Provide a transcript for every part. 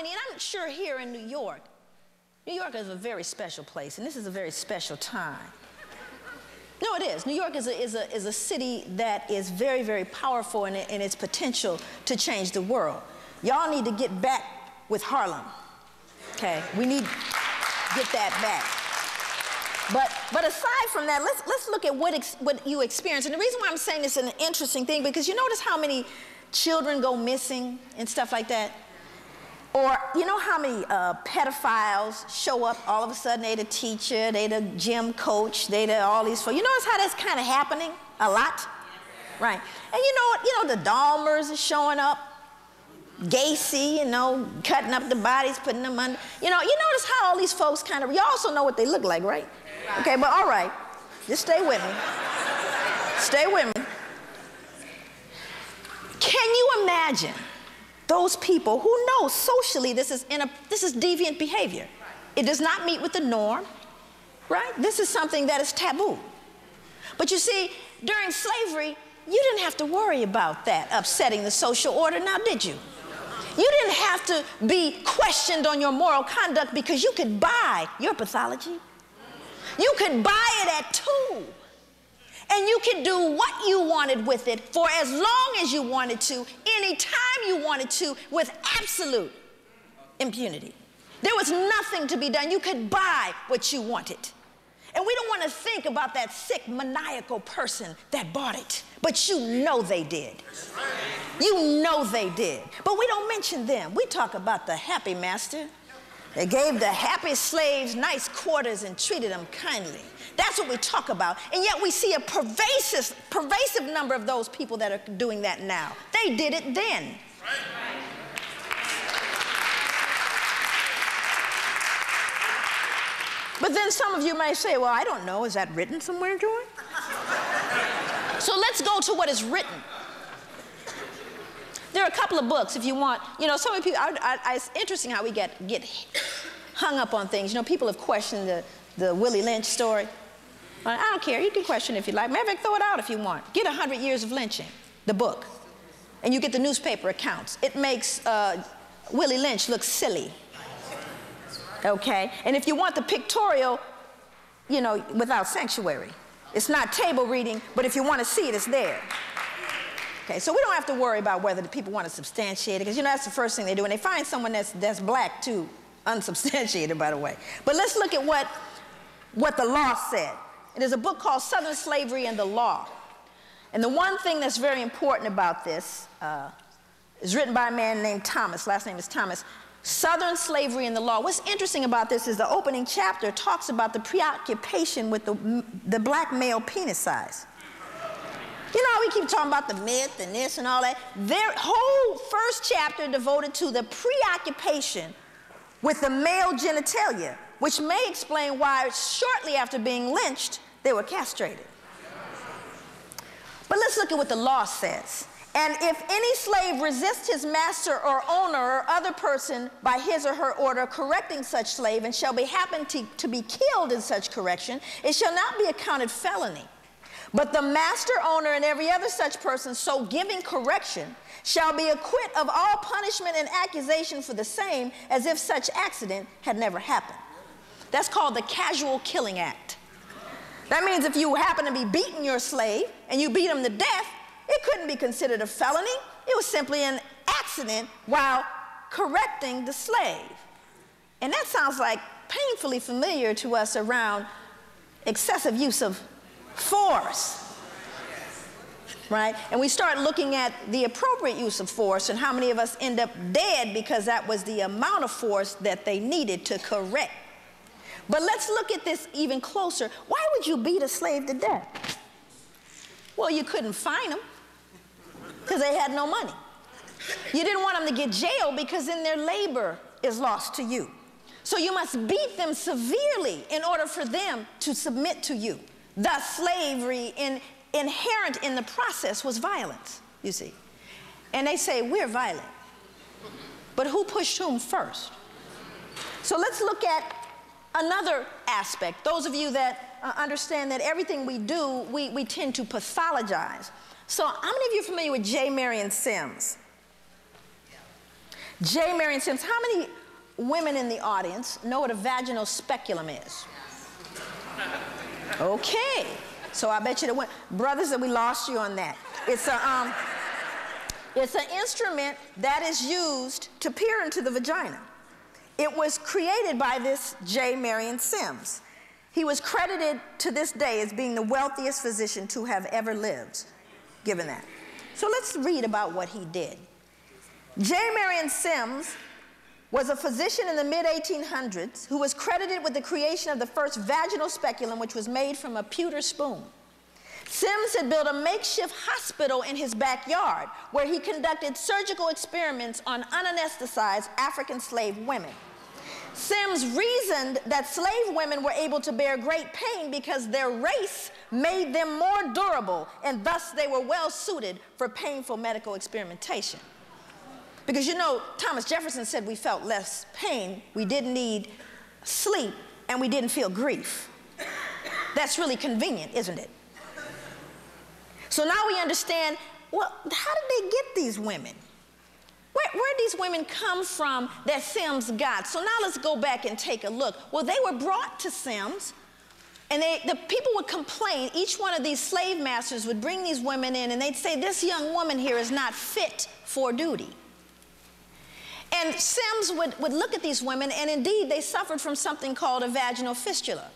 many, and I'm sure here in New York, New York is a very special place, and this is a very special time. No, it is. New York is a, is a, is a city that is very, very powerful in, in its potential to change the world. Y'all need to get back with Harlem. Okay, we need to get that back. But, but aside from that, let's, let's look at what, what you experience. And the reason why I'm saying this is an interesting thing, because you notice how many children go missing and stuff like that? Or you know how many uh, pedophiles show up all of a sudden? They the teacher, they the gym coach, they the all these folks. You notice how that's kind of happening a lot, right? And you know what? You know the Dahmers are showing up, Gacy, you know, cutting up the bodies, putting them under. You know, you notice how all these folks kind of. You also know what they look like, right? Okay, but all right, just stay with me. Stay with me. Can you imagine? Those people who know socially this is, in a, this is deviant behavior. It does not meet with the norm, right? This is something that is taboo. But you see, during slavery, you didn't have to worry about that upsetting the social order, now did you? You didn't have to be questioned on your moral conduct because you could buy your pathology. You could buy it at two and you could do what you wanted with it for as long as you wanted to, anytime you wanted to, with absolute impunity. There was nothing to be done. You could buy what you wanted. And we don't want to think about that sick, maniacal person that bought it, but you know they did. You know they did. But we don't mention them. We talk about the happy master. They gave the happy slaves nice quarters and treated them kindly. That's what we talk about. And yet we see a pervasive, pervasive number of those people that are doing that now. They did it then. But then some of you may say, well, I don't know, is that written somewhere, Joy? so let's go to what is written. There are a couple of books if you want. You know, some of people, I, I, it's interesting how we get, get hung up on things. You know, people have questioned the, the Willie Lynch story. I don't care. You can question if you like. Maverick, throw it out if you want. Get 100 Years of Lynching, the book, and you get the newspaper accounts. It makes uh, Willie Lynch look silly. Okay? And if you want the pictorial, you know, without sanctuary, it's not table reading, but if you want to see it, it's there. Okay, so we don't have to worry about whether the people want to substantiate it, because you know that's the first thing they do. And they find someone that's, that's black too, unsubstantiated, by the way. But let's look at what, what the law said. It is a book called Southern Slavery and the Law. And the one thing that's very important about this uh, is written by a man named Thomas. Last name is Thomas. Southern Slavery and the Law. What's interesting about this is the opening chapter talks about the preoccupation with the, the black male penis size. You know, we keep talking about the myth and this and all that. Their whole first chapter devoted to the preoccupation with the male genitalia which may explain why shortly after being lynched, they were castrated. But let's look at what the law says. And if any slave resists his master or owner or other person by his or her order correcting such slave and shall be happen to, to be killed in such correction, it shall not be accounted felony. But the master, owner, and every other such person so giving correction shall be acquit of all punishment and accusation for the same as if such accident had never happened. That's called the Casual Killing Act. That means if you happen to be beating your slave and you beat him to death, it couldn't be considered a felony. It was simply an accident while correcting the slave. And that sounds like painfully familiar to us around excessive use of force. Right? And we start looking at the appropriate use of force and how many of us end up dead because that was the amount of force that they needed to correct but let's look at this even closer. Why would you beat a slave to death? Well, you couldn't fine them because they had no money. You didn't want them to get jailed because then their labor is lost to you. So you must beat them severely in order for them to submit to you. Thus, slavery in, inherent in the process was violence, you see. And they say, we're violent. But who pushed whom first? So let's look at Another aspect, those of you that uh, understand that everything we do, we, we tend to pathologize. So how many of you are familiar with J. Marion Sims? J. Marion Sims, how many women in the audience know what a vaginal speculum is? Okay. So I bet you the brothers that we lost you on that. It's a um, it's an instrument that is used to peer into the vagina. It was created by this J. Marion Sims. He was credited to this day as being the wealthiest physician to have ever lived, given that. So let's read about what he did. J. Marion Sims was a physician in the mid 1800s who was credited with the creation of the first vaginal speculum, which was made from a pewter spoon. Sims had built a makeshift hospital in his backyard where he conducted surgical experiments on unanesthetized African slave women. Sims reasoned that slave women were able to bear great pain because their race made them more durable and thus they were well suited for painful medical experimentation. Because you know, Thomas Jefferson said we felt less pain, we didn't need sleep, and we didn't feel grief. That's really convenient, isn't it? So now we understand well, how did they get these women? Where, where these women come from that Sims got? So now let's go back and take a look. Well, they were brought to Sims, and they, the people would complain. Each one of these slave masters would bring these women in, and they'd say, This young woman here is not fit for duty. And Sims would, would look at these women, and indeed, they suffered from something called a vaginal fistula.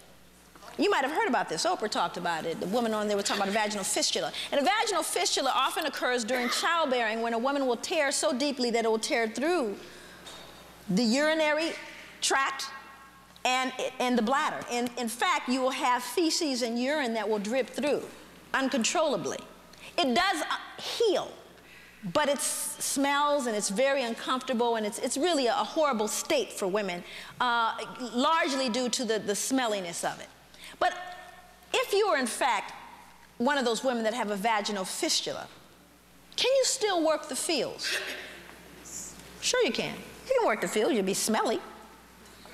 You might have heard about this. Oprah talked about it. The woman on there was talking about a vaginal fistula. And a vaginal fistula often occurs during childbearing when a woman will tear so deeply that it will tear through the urinary tract and, and the bladder. And in fact, you will have feces and urine that will drip through uncontrollably. It does uh, heal but it smells and it's very uncomfortable and it's, it's really a, horrible state for women, uh, largely due to the, the smelliness of it. But if you are in fact one of those women that have a vaginal fistula, can you still work the fields? Sure you can. You can work the fields, you'll be smelly,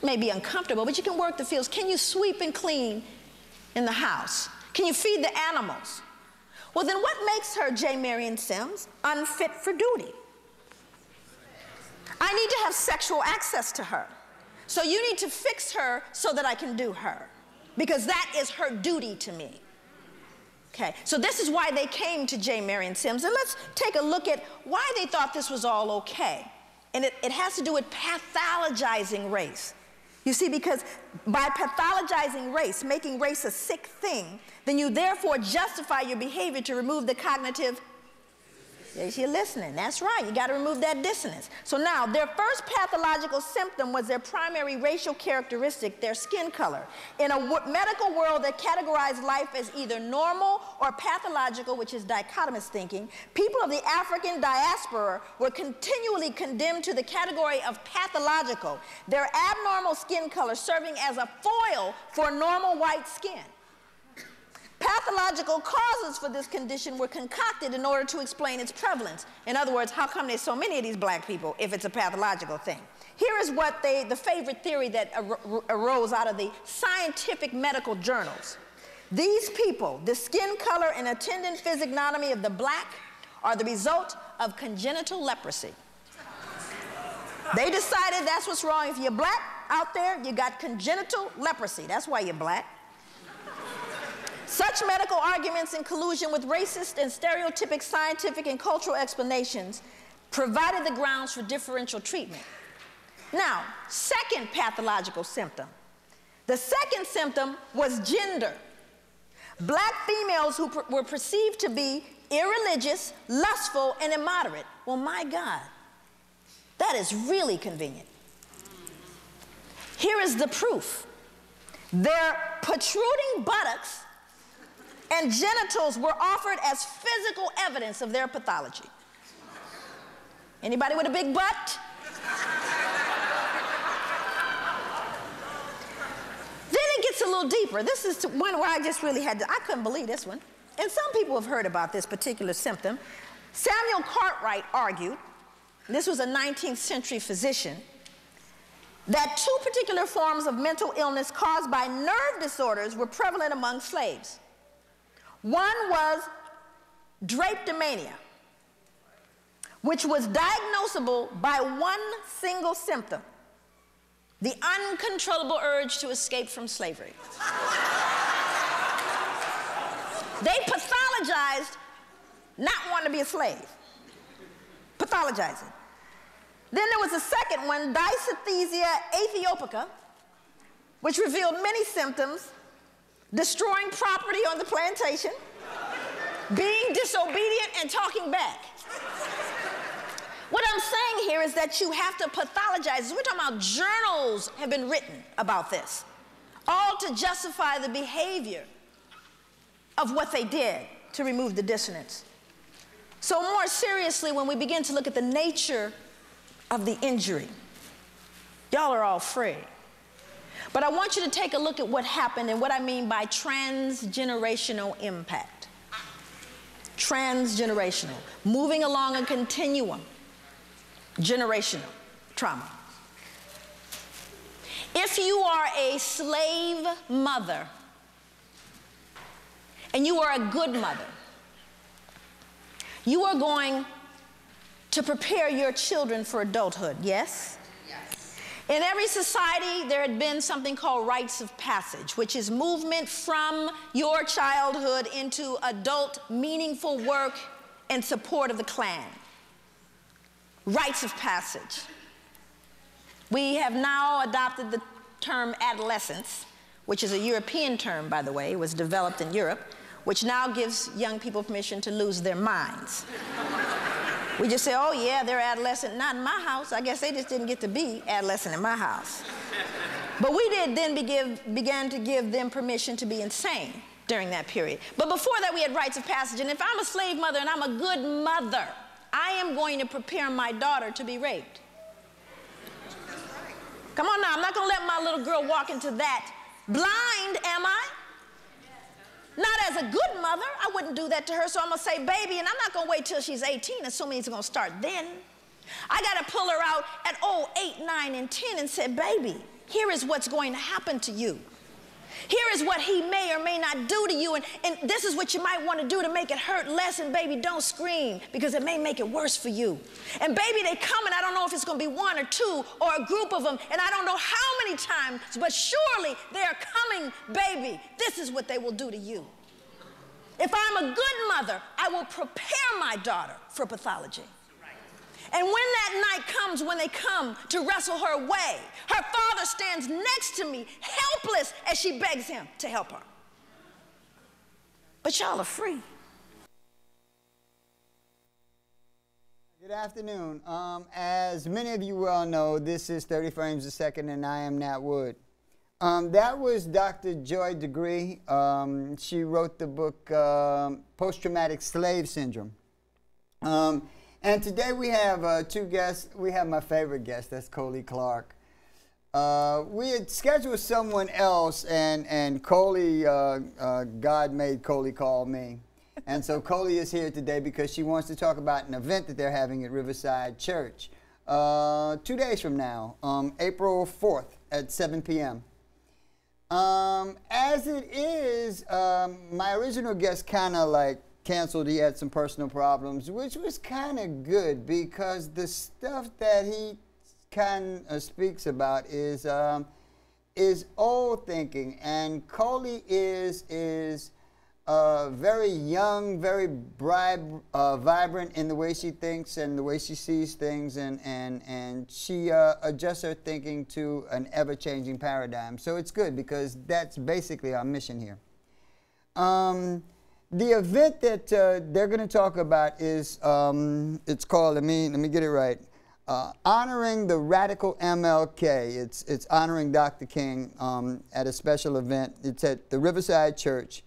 maybe uncomfortable, but you can work the fields. Can you sweep and clean in the house? Can you feed the animals? Well, then what makes her, J. Marion Sims, unfit for duty? I need to have sexual access to her. So you need to fix her so that I can do her, because that is her duty to me. Okay, so this is why they came to J. Marion Sims, and let's take a look at why they thought this was all okay. And it, it has to do with pathologizing race. You see, because by pathologizing race, making race a sick thing, then you therefore justify your behavior to remove the cognitive Yes, you're listening. That's right. You got to remove that dissonance. So now, their first pathological symptom was their primary racial characteristic, their skin color. In a medical world that categorized life as either normal or pathological, which is dichotomous thinking, people of the African diaspora were continually condemned to the category of pathological, their abnormal skin color serving as a foil for normal white skin. Pathological causes for this condition were concocted in order to explain its prevalence. In other words, how come there's so many of these black people if it's a pathological thing? Here is what they, the favorite theory that ar arose out of the scientific medical journals. These people, the skin color and attendant physiognomy of the black, are the result of congenital leprosy. They decided that's what's wrong. If you're black out there, you got congenital leprosy. That's why you're black. Such medical arguments in collusion with racist and stereotypic scientific and cultural explanations provided the grounds for differential treatment. Now, second pathological symptom. The second symptom was gender. Black females who were perceived to be irreligious, lustful, and immoderate. Well, my God, that is really convenient. Here is the proof. Their protruding buttocks and genitals were offered as physical evidence of their pathology. Anybody with a big butt? then it gets a little deeper. This is one where I just really had to, I couldn't believe this one. And some people have heard about this particular symptom. Samuel Cartwright argued, this was a 19th century physician, that two particular forms of mental illness caused by nerve disorders were prevalent among slaves. One was drapetomania, which was diagnosable by one single symptom the uncontrollable urge to escape from slavery. they pathologized not wanting to be a slave, pathologizing. Then there was a second one, Dysesthesia aethiopica, which revealed many symptoms destroying property on the plantation, being disobedient, and talking back. What I'm saying here is that you have to pathologize. We're talking about journals have been written about this, all to justify the behavior of what they did to remove the dissonance. So, more seriously, when we begin to look at the nature of the injury, y'all are all free. But I want you to take a look at what happened and what I mean by transgenerational impact. Transgenerational, moving along a continuum generational trauma. If you are a slave mother and you are a good mother, you are going to prepare your children for adulthood, yes? In every society, there had been something called rites of passage, which is movement from your childhood into adult, meaningful work in support of the clan rites of passage. We have now adopted the term adolescence, which is a European term, by the way, it was developed in Europe, which now gives young people permission to lose their minds. We just say, oh, yeah, they're adolescent. Not in my house. I guess they just didn't get to be adolescent in my house. but we did then begin, began to give them permission to be insane during that period. But before that, we had rites of passage. And if I'm a slave mother and I'm a good mother, I am going to prepare my daughter to be raped. Come on now, I'm not going to let my little girl walk into that. Blind, am I? Not as a good mother, I wouldn't do that to her, so I'm gonna say baby, and I'm not gonna wait till she's 18, assuming it's gonna start then. I gotta pull her out at oh, 8, 9, and 10 and say, baby, here is what's going to happen to you. Here is what he may or may not do to you, and, and this is what you might want to do to make it hurt less. And baby, don't scream because it may make it worse for you. And baby, they come, and I don't know if it's going to be one or two or a group of them, and I don't know how many times, but surely they are coming, baby. This is what they will do to you. If I'm a good mother, I will prepare my daughter for pathology. And when that night comes, when they come to wrestle her away, her father stands next to me, helpless as she begs him to help her. But y'all are free. Good afternoon. Um, as many of you well know, this is 30 Frames a Second, and I am Nat Wood. Um, that was Dr. Joy DeGruy. Um, she wrote the book um, Post Traumatic Slave Syndrome. Um, and today we have uh, two guests. We have my favorite guest, that's Coley Clark. Uh, we had scheduled someone else, and, and Coley, uh, uh, God made Coley call me. And so Coley is here today because she wants to talk about an event that they're having at Riverside Church uh, two days from now, um, April 4th at 7 p.m. Um, as it is, um, my original guest kind of like canceled. He had some personal problems, which was kind of good because the stuff that he kind of speaks about is um, is old thinking, and Coley is is uh, very young, very brib- uh, vibrant in the way she thinks and the way she sees things, and and and she uh, adjusts her thinking to an ever-changing paradigm. So it's good because that's basically our mission here. Um, the event that uh, they're going to talk about is um, it's called let me let me get it right uh, honoring the radical MLK. It's it's honoring Dr. King um, at a special event. It's at the Riverside Church.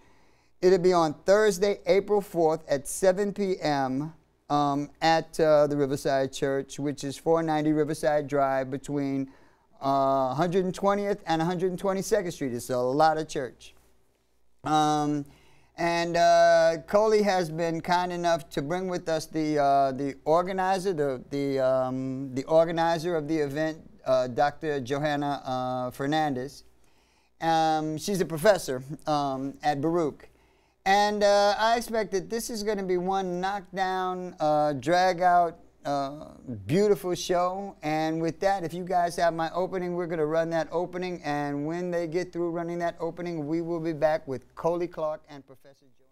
It'll be on Thursday, April 4th at 7 p.m. Um, at uh, the Riverside Church, which is 490 Riverside Drive between 120th uh, and 122nd Street. It's a lot of church. Um, and uh, Coley has been kind enough to bring with us the, uh, the organizer, the, the, um, the organizer of the event, uh, Dr. Johanna uh, Fernandez. Um, she's a professor um, at Baruch. And uh, I expect that this is going to be one knockdown, uh, drag out, Uh, beautiful show. And with that, if you guys have my opening, we're going to run that opening. And when they get through running that opening, we will be back with Coley Clark and Professor Johanna.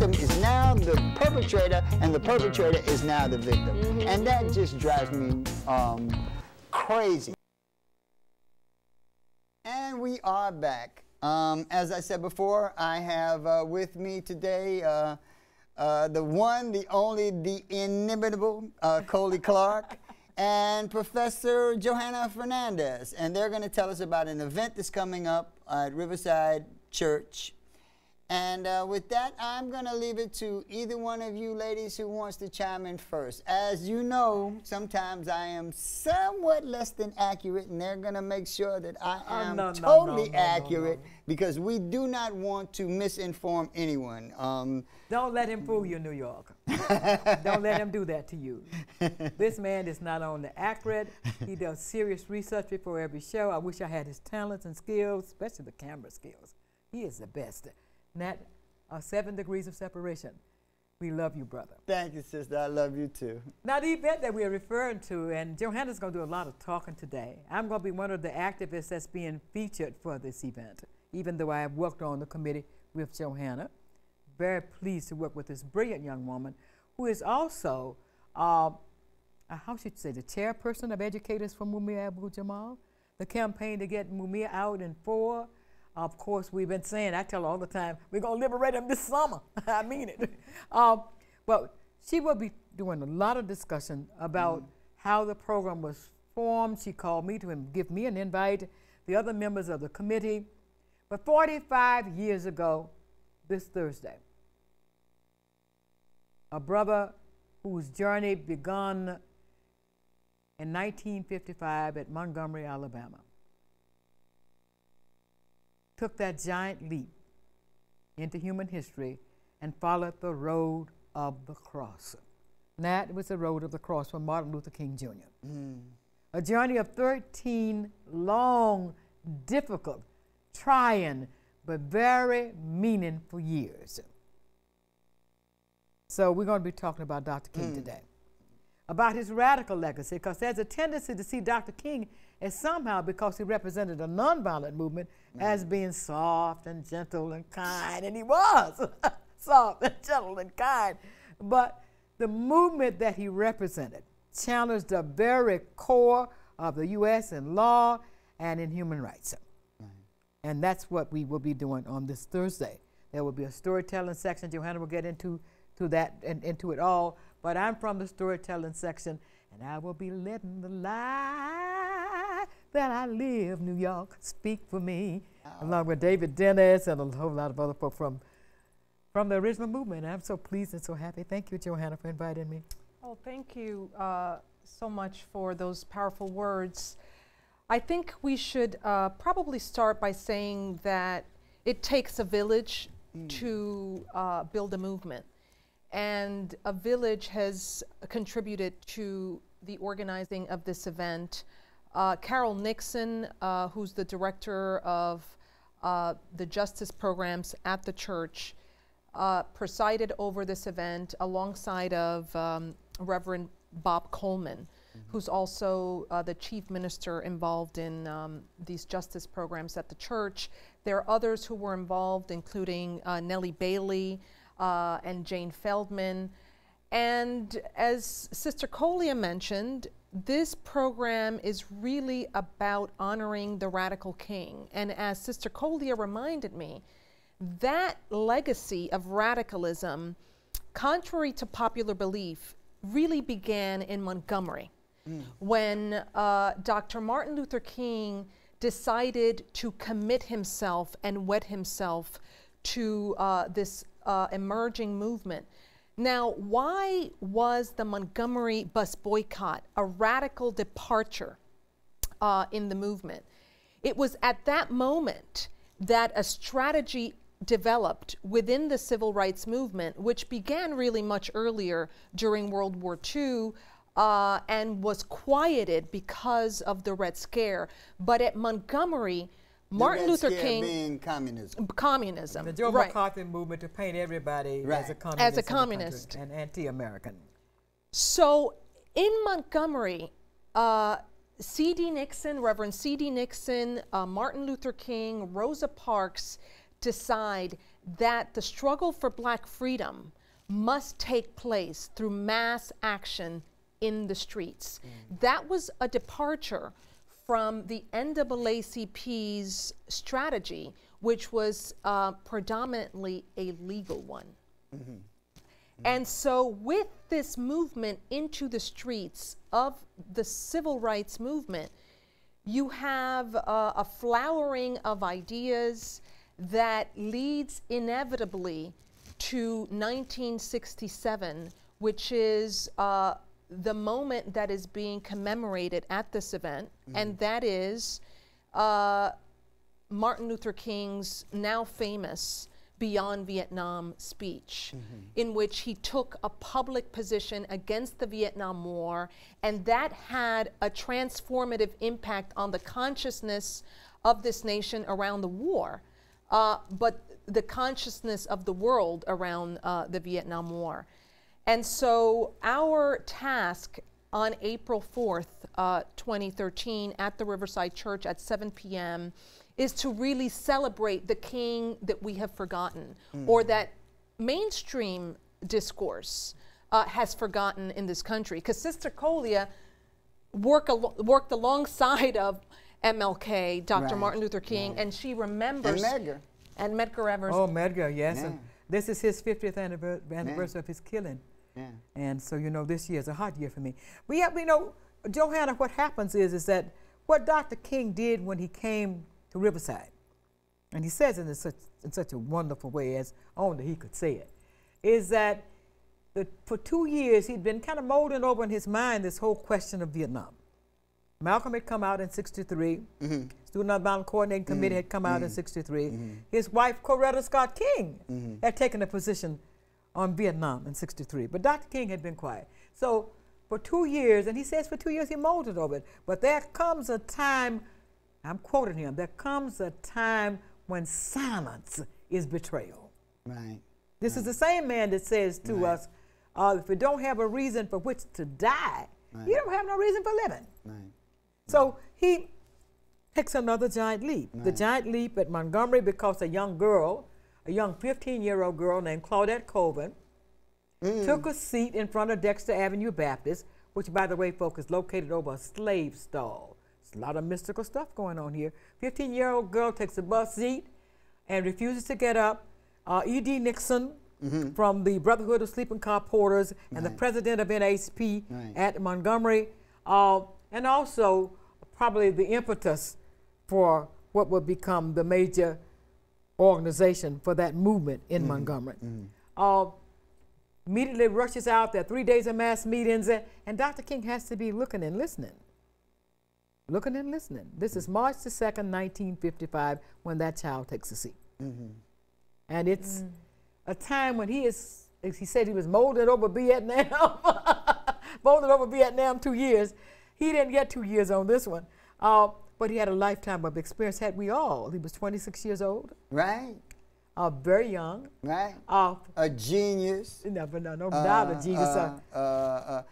Victim is now the perpetrator and the perpetrator is now the victim. Mm -hmm. And that just drives me um, crazy. And we are back. Um, as I said before, I have uh, with me today uh, uh, the one, the only, the inimitable uh, Coley Clark and Professor Johanna Fernandez. And they're going to tell us about an event that's coming up at Riverside Church and uh, with that, I'm going to leave it to either one of you ladies who wants to chime in first. As you know, sometimes I am somewhat less than accurate, and they're going to make sure that I oh, am no, totally no, no, accurate because we do not want to misinform anyone. Um, Don't let him fool you, New York. Don't let him do that to you. this man is not only accurate, he does serious research before every show. I wish I had his talents and skills, especially the camera skills. He is the best. Nat, uh, seven degrees of separation. We love you, brother. Thank you, sister. I love you too. Now, the event that we're referring to, and Johanna's going to do a lot of talking today. I'm going to be one of the activists that's being featured for this event, even though I have worked on the committee with Johanna. Very pleased to work with this brilliant young woman who is also, uh, uh, how should you say, the chairperson of Educators for Mumia Abu Jamal, the campaign to get Mumia out in four of course, we've been saying, I tell her all the time, we're going to liberate them this summer. I mean it. Um, but she will be doing a lot of discussion about mm. how the program was formed. She called me to give me an invite, the other members of the committee. But 45 years ago, this Thursday, a brother whose journey begun in 1955 at Montgomery, Alabama, took that giant leap into human history and followed the road of the cross. And that was the road of the cross for Martin Luther King Jr. Mm. A journey of 13 long, difficult, trying, but very meaningful years. So we're going to be talking about Dr. King mm. today, about his radical legacy, because there's a tendency to see Dr. King as somehow, because he represented a nonviolent movement, mm. as being soft and gentle and kind, and he was soft and gentle and kind. But the movement that he represented challenged the very core of the U.S. in law and in human rights. Mm. And that's what we will be doing on this Thursday. There will be a storytelling section. Johanna will get into to that and into it all. But I'm from the storytelling section, and I will be letting the light that I live, New York, speak for me along with David Dennis and a whole lot of other folks from, from the original movement. I'm so pleased and so happy. Thank you, Johanna, for inviting me. Oh, thank you uh, so much for those powerful words. I think we should uh, probably start by saying that it takes a village mm. to uh, build a movement. And a village has contributed to the organizing of this event. Uh, Carol Nixon, uh, who's the director of uh, the justice programs at the church, uh, presided over this event alongside of um, Reverend Bob Coleman, mm -hmm. who's also uh, the chief minister involved in um, these justice programs at the church. There are others who were involved, including uh, Nellie Bailey and Jane Feldman. And as Sister Colia mentioned, this program is really about honoring the radical king. And as Sister Colia reminded me, that legacy of radicalism, contrary to popular belief, really began in Montgomery mm. when uh, Dr. Martin Luther King decided to commit himself and wed himself to uh, this uh, emerging movement Now, why was the Montgomery bus boycott a radical departure uh, in the movement? It was at that moment that a strategy developed within the civil rights movement, which began really much earlier during World War II. Uh, and was quieted because of the Red Scare. But at Montgomery, Martin the Luther King, being communism. communism, The Joe right? McCarthy movement to paint everybody as a communist, As a in country communist. and anti-American. So in Montgomery, uh, E.D. Nixon, Reverend E.D. Nixon, uh, Martin Luther King, Rosa Parks decide that the struggle for black freedom must take place through mass action in the streets. That was a departure from the NAACP's strategy, which was uh, predominantly a legal one. And so, with this movement into the streets of the civil rights movement, you have uh, a flowering of ideas that leads inevitably to 1967, which is uh, the moment that is being commemorated at this event, and that is uh, Martin Luther King's now famous Beyond Vietnam speech, in which he took a public position against the Vietnam War, and that had a transformative impact on the consciousness of this nation around the war, uh, but the consciousness of the world around uh, the Vietnam War. And so, our task on April 4th, uh, 2013, at the Riverside Church at 7 p.m., is to really celebrate the king that we have forgotten or that mainstream discourse uh, has forgotten in this country. Because Sister Colia work al- worked alongside of MLK, Dr. Right, Martin Luther King, and she remembers. And Medgar. And Medgar Evers. Oh, Medgar, yes. Yeah. And this is his 50th anniver- anniversary of his killing. Yeah. And so, you know, this year is a hot year for me. We have, you know, Johanna, what happens is, is that what Dr. King did when he came to Riverside, and he says it in such, in such a wonderful way as only he could say it, is that the, for two years he'd been kind of molding over in his mind this whole question of Vietnam. Malcolm had come out in 63. Mm-hmm. Student Nonviolent Coordinating Committee had come out in mm-hmm. 63. Mm-hmm. His wife, Coretta Scott King, had taken a position on Vietnam in 63. But Dr. King had been quiet. So for two years, and he says for two years he molded over it. But there comes a time, I'm quoting him, there comes a time when silence is betrayal. Right. This is the same man that says to Right. us, uh, if you don't have a reason for which to die, you don't have no reason for living. Right. So he takes another giant leap. The giant leap at Montgomery because a young girl, a young 15 year old girl named Claudette Colvin, took a seat in front of Dexter Avenue Baptist, which, by the way, folks, is located over a slave stall. There's a lot of mystical stuff going on here. 15 year old girl takes a bus seat and refuses to get up. Uh, E.D. Nixon from the Brotherhood of Sleeping Car Porters and the president of NAACP Right. at Montgomery, uh, and also probably the impetus for what would become the major organization for that movement in Montgomery. Uh, immediately rushes out. There are three days of mass meetings, and, and Dr. King has to be looking and listening. Looking and listening. This is March the 2nd, 1955, when that child takes a seat. And it's a time when he is, as he said, he was molded over Vietnam, molded over Vietnam two years. He didn't get two years on this one, uh, but he had a lifetime of experience. Had we all? He was 26 years old, Right. uh, very young. Right. Uh, A genius. no, but no, no doubt a genius. Uh, Uh, uh, uh,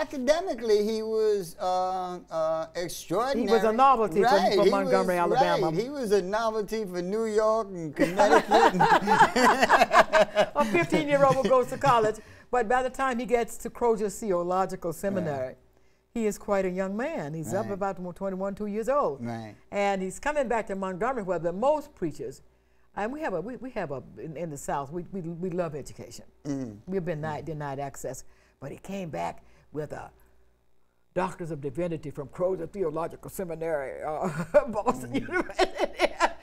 academically, he was uh, uh, extraordinary. novelty for- right. for he Montgomery, was, Alabama. Right. He was a novelty for New York and Connecticut. a 15 year old who goes to college, but by the time he gets to Crozer Theological Seminary, he is quite a young man. He's up about 21, 2 years old. Right. And he's coming back to Montgomery where the most preachers, and we have a, we, we have a, in, in the South, we, we, we love education. We've been denied, denied access. But he came back with a doctors of divinity from Crozer Theological Seminary, uh, Boston University.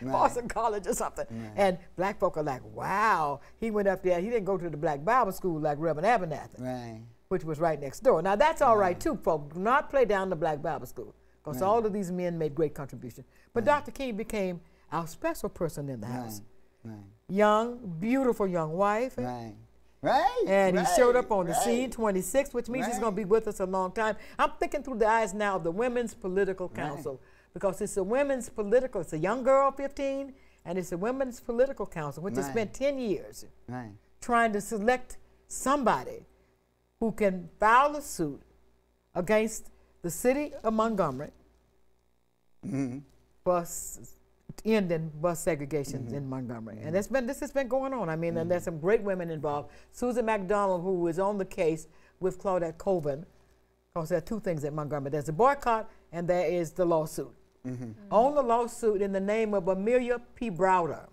Right. Boston College or something. And black folk are like, wow, he went up there. He didn't go to the black Bible school like Reverend Abernathy, Right. Which was right next door. Now, that's all right, too, folk. Do not play down the black Bible school because all of these men made great contributions. But Dr. King became our special person in the house. Young, beautiful young wife. Right. Right. And he showed up on the scene 26, which means he's going to be with us a long time. I'm thinking through the eyes now of the Women's Political Council because it's a women's political, it's a young girl, 15, and it's a Women's Political Council, which has spent 10 years trying to select somebody who can file a suit against the city of Montgomery Mm-hmm. bus ending bus segregation mm-hmm. in Montgomery. And mm-hmm. it's been this has been going on. I mean, and there's mm-hmm. some great women involved. Susan McDonald, who was on the case with Claudette Colvin, because there are two things at Montgomery. There's the boycott and there is the lawsuit. Mm. On the lawsuit in the name of Aurelia P. Browder,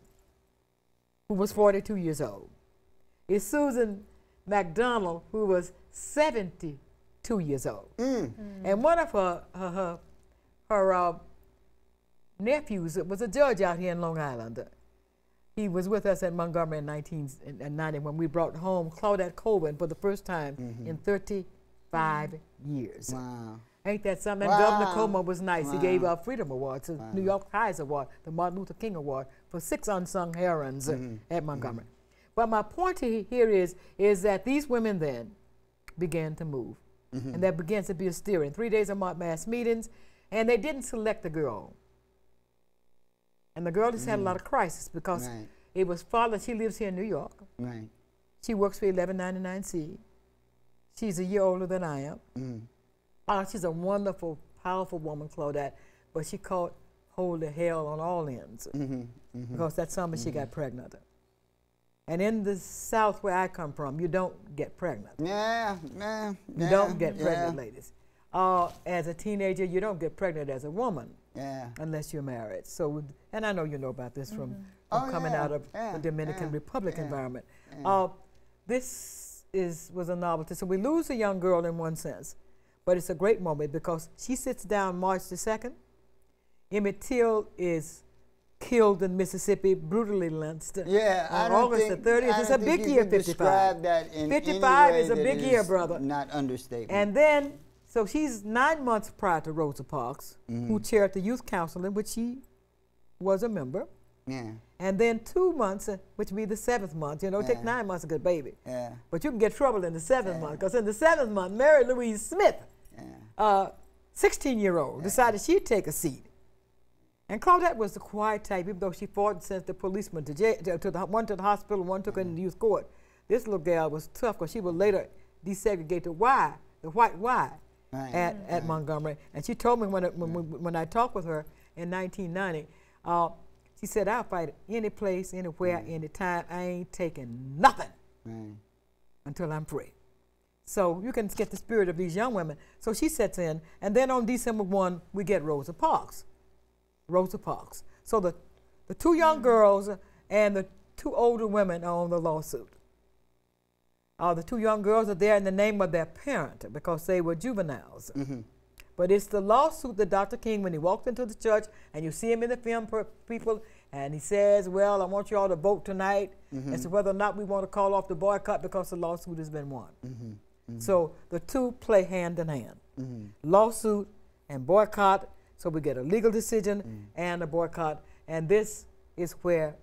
who was 42 years old, is Susan McDonald, who was 72 years old. And one of her, her, her, her uh, nephews was a judge out here in Long Island. He was with us at Montgomery in 1990 when we brought home Claudette Colvin for the first time in 35 years. Wow. Ain't that something? And Governor Wow. Comer was nice. He gave Wow. a Freedom Award, to New York Times Award, the Martin Luther King Award for six unsung heroines uh, Mm-hmm. at Montgomery. But my point here is, is that these women then began to move. Mm-hmm. And that begins to be a steering. Three days of mass meetings, and they didn't select the girl. And the girl just had a lot of crisis because Mm. Right. it was father, she lives here in New York. Right. She works for 1199C. She's a year older than I am. Mm. Oh, she's a wonderful, powerful woman, Claudette, but she caught hold of hell on all ends Mm-hmm. Mm-hmm. because that summer she got pregnant. And in the South where I come from, you don't get pregnant. Yeah. Yeah. You yeah, don't get yeah, pregnant, ladies. Uh, as a teenager, you don't get pregnant as a woman Yeah. unless you're married. So, and I know you know about this from, from Oh, coming yeah, out of the Dominican Republic environment. Uh, this is was a novelty. So we lose a young girl in one sense, but it's a great moment because she sits down March the second. Emmett Till is killed in Mississippi, brutally lynched. Yeah, I on August think, the 30th. I It's a big year, 55. That in 55 any is a big year, brother. Not understatement. And then, so she's nine months prior to Rosa Parks, Mm-hmm. who chaired the youth council in which she was a member. yeah, And then two months, uh, which would be the seventh month. You know, it take nine months to get a baby. yeah, But you can get trouble in the seventh month because in the seventh month, Mary Louise Smith, yeah. uh, 16 year old, decided she'd take a seat. And Claudette was the quiet type, even though she fought and sent the policeman to jail, to, the, one to the hospital, one took her in the youth court. This little gal was tough because she was later desegregated to Y, the white Y, Right, at, at Montgomery. And she told me when, it, when, when, when I talked with her in 1990, uh, she said, I'll fight any place, anywhere, anytime. I ain't taking nothing until I'm free. So you can get the spirit of these young women. So she sets in, and then on December 1, we get Rosa Parks. Rosa Parks. So the, the two young mm. girls and the two older women are on the lawsuit. Uh, the two young girls are there in the name of their parent because they were juveniles. Mm-hmm. But it's the lawsuit that Dr. King, when he walked into the church, and you see him in the film, per, people, and he says, Well, I want you all to vote tonight mm-hmm. as to whether or not we want to call off the boycott because the lawsuit has been won. Mm-hmm. So the two play hand in hand lawsuit and boycott. So we get a legal decision mm. and a boycott. And this is where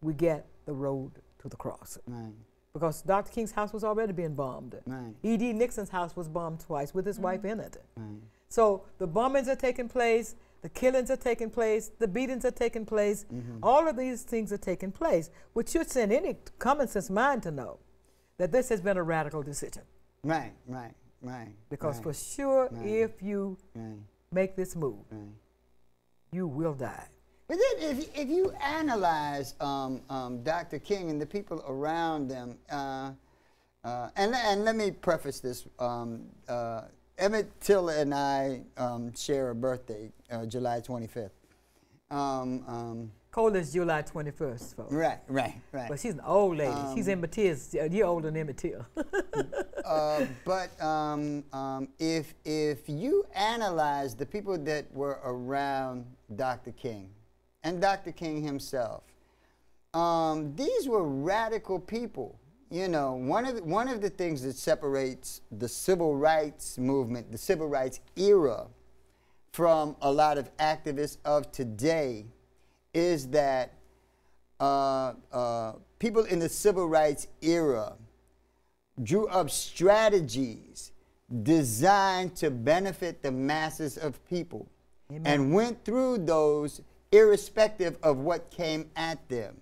we get the road to the cross. Right. Because Dr. King's house was already being bombed. Right. E.D. Nixon's house was bombed twice with his wife mm. in it. Right. So the bombings are taking place, the killings are taking place, the beatings are taking place. Mm-hmm. All of these things are taking place, which should send any common sense mind to know that this has been a radical decision. Right. Right. Right. Because right, for sure, Right. if you right. Make this move, Right. you will die. But then, if, if you analyze um, um, Dr. King and the people around them, uh, uh, and, and let me preface this um, uh, Emmett Till and I um, share a birthday, uh, July 25th. Cole is July 21st, folks. right, right, right. But she's an old lady. she's Um, Emmett Till's year older than Emmett Till. uh, but um, um, if if you analyze the people that were around Dr. King, and Dr. King himself. Um, these were radical people. You know, one of the, one of the things that separates the civil rights movement, the civil rights era, from a lot of activists of today, is that uh, uh, people in the civil rights era drew up strategies designed to benefit the masses of people Amen. and went through those irrespective of what came at them.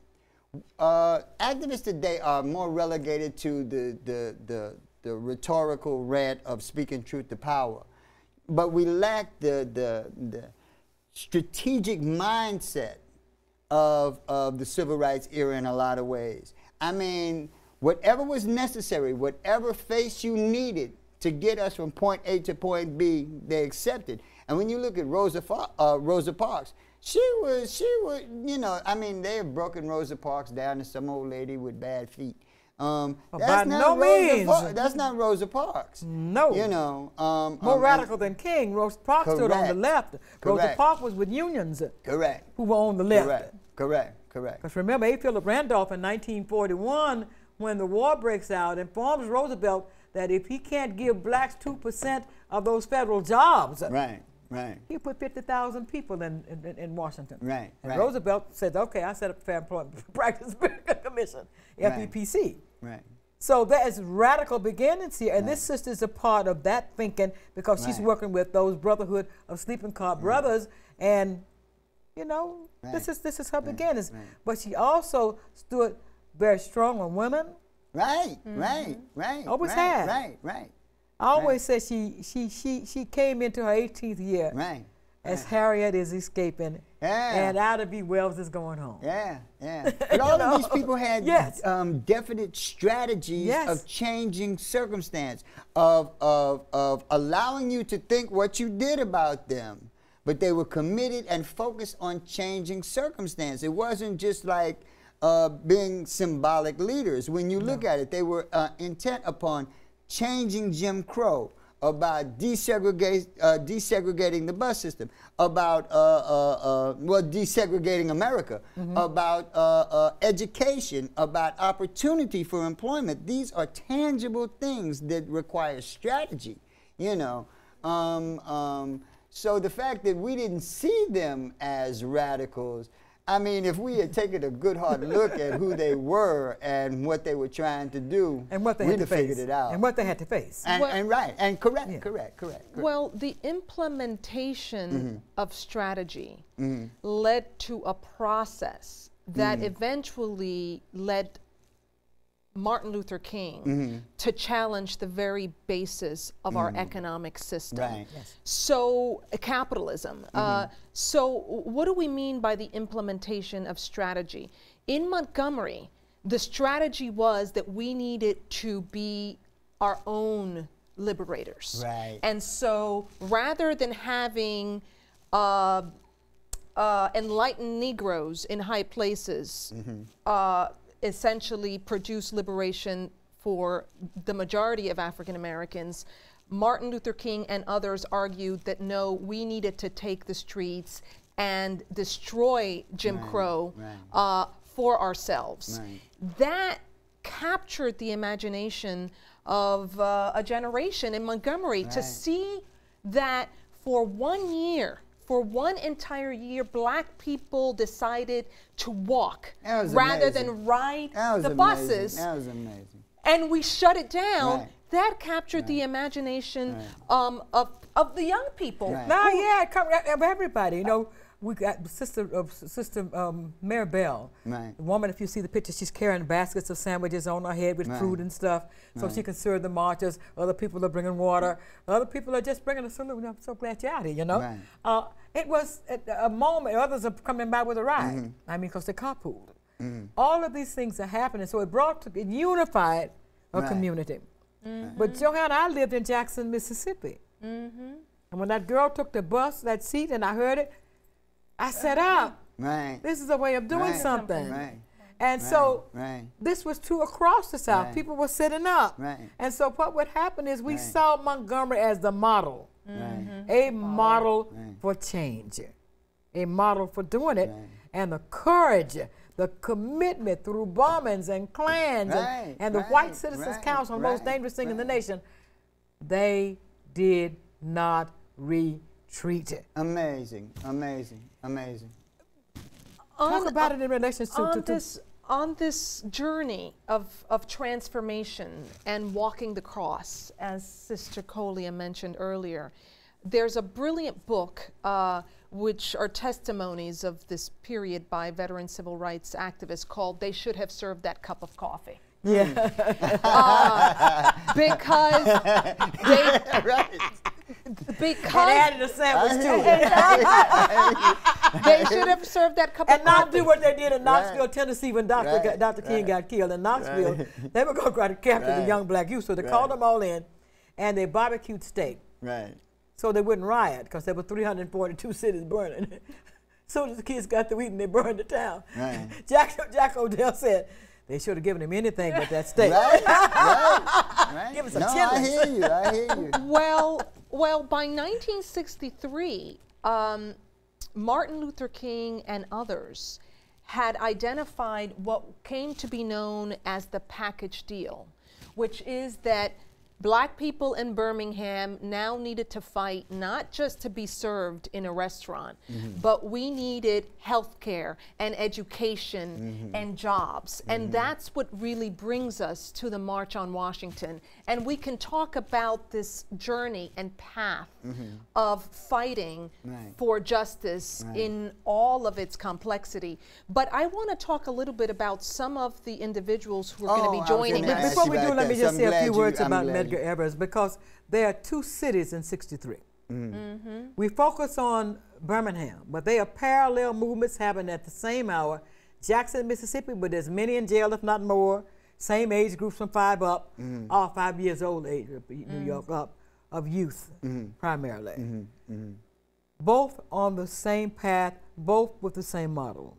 Uh, activists today are more relegated to the, the, the, the rhetorical rant of speaking truth to power. But we lack the, the, the strategic mindset of, of the civil rights era in a lot of ways. I mean, whatever was necessary, whatever face you needed to get us from point A to point B, they accepted. And when you look at Rosa, uh, Rosa Parks, she was, she was, you know, I mean, they have broken Rosa Parks down to some old lady with bad feet. Um, that's by not no Rosa means. That's not Rosa Parks. No. You know, um, More um, radical than King. Rosa Parks stood on the Correct. left. Rosa Parks was with unions Correct. who were on the left. Correct. Correct. Correct. Because remember, A. Philip Randolph in 1941, when the war breaks out, informs Roosevelt that if he can't give blacks 2% of those federal jobs, Right. Right. he put 50,000 people in, in, in Washington. Right, And right. Roosevelt said, okay, I set up a Fair Employment Practice Commission. FEPC. Right. So there is radical beginnings here, and this sister is a part of that thinking because she's working with those Brotherhood of Sleeping Car Brothers, and you know this is this is her Right, beginnings. right. But she also stood very strong on women. Right. Right. Right. Mm-hmm. Always right, have. Right. Right. I always said she she she she came into her 18th year Right. As Harriet is escaping, Yeah. and Ida B. Wells is going home. Yeah, yeah. But all of these people had Yes. um, definite strategies Yes. of changing circumstance, of, of, of allowing you to think what you did about them. But they were committed and focused on changing circumstance. It wasn't just like uh, being symbolic leaders. When you look at it, they were uh, intent upon changing Jim Crow, about desegregate, uh, desegregating the bus system, about uh, uh, uh, well desegregating America, about uh, uh, education, about opportunity for employment. These are tangible things that require strategy. You know, um, um, so the fact that we didn't see them as radicals. I mean, if we had taken a good hard look at who they were and what they were trying to do, And what they we'd had to have face. figured it out. And what they had to face. And, Well- and right, and correct, Yeah. correct, correct, correct. Well, the implementation Mm-hmm. of strategy led to a process that Mm-hmm. eventually led Martin Luther King Mm-hmm. to challenge the very basis of our economic system. Right. Yes. So, uh, capitalism. Mm-hmm. Uh, so, what do we mean by the implementation of strategy? In Montgomery, the strategy was that we needed to be our own liberators. Right. And so, rather than having uh, uh, enlightened Negroes in high places Mm-hmm. uh, essentially produce liberation for the majority of African Americans, Martin Luther King and others argued that no, we needed to take the streets and destroy Jim Right, Crow right. uh, for ourselves. Right. That captured the imagination of uh, a generation in Montgomery to see that for one year, for one entire year, black people decided to walk rather amazing. than ride That was the amazing. buses. That was amazing. And we shut it down. Right. That captured the imagination Right. um, of, of the young people. Right. No, yeah, of everybody. You know, we got sister of sister um, Mary Bell. Right. The woman, if you see the picture, she's carrying baskets of sandwiches on her head with Right. fruit and stuff, so she can serve the marchers. Other people are bringing water. Other people are just bringing a salute. I'm so glad you're out here. You know. Right. Uh, it was a, a moment. Others are coming by with a ride. Mm-hmm. I mean, because they carpooled. All of these things are happening, so it brought to, it unified a Right. community. But Johanna, I lived in Jackson, Mississippi. And when that girl took the bus, that seat, and I heard it, I sat up. Right. This is a way of doing Right. something. Right. And so right. this was true across the South. Right. People were sitting up. Right. And so what would happen is we Right. saw Montgomery as the model, Right. Mm-hmm. a model Right. for change, a model for doing it. Right. and the courage, the commitment through bombings and clans Right, and, and the right, White Citizens right, Council, the most dangerous thing in the nation, they did not retreat. Amazing, amazing, amazing. Talk On- about it in relation to, on to, to this on this journey of, of transformation and walking the cross, as Sister Colia mentioned earlier, there's a brilliant book uh, which are testimonies of this period by veteran civil rights activists called "They Should Have Served That Cup of Coffee." yeah. because they right. And added a sandwich to it. they should have served that cup of. and of not coffee. do what they did in Knoxville, Right. Tennessee when Dr. Right, Got, Dr. King right. got killed in Knoxville. They were going to try to capture the young black youth, so they called them all in and they barbecued steak Right. so they wouldn't riot because there were 342 cities burning. soon as the kids got to eating, they burned the town. Right. Jack, Jack O'Dell said they should have given him anything but that steak. Right. right. right. Give us some no, I hear you. I hear you. well, well, by 1963, um, Martin Luther King and others had identified what came to be known as the package deal, which is that black people in Birmingham now needed to fight not just to be served in a restaurant, mm-hmm. but we needed health care and education mm-hmm. and jobs. And mm-hmm. that's what really brings us to the March on Washington. And we can talk about this journey and path of fighting Right. for justice Right. in all of its complexity. But I want to talk a little bit about some of the individuals who are Oh, going to be joining gonna But ask us. before we do, let me just say I'm a few glad you- words I'm about glad Medgar you- Evers because there are two cities in 63. Mm-hmm. We focus on Birmingham, but they are parallel movements happening at the same hour. Jackson, Mississippi, but there's many in jail, if not more. Same age groups from five up, Mm-hmm. all five years old age, New Mm. York up, of youth Mm-hmm. primarily. Both on the same path, both with the same model.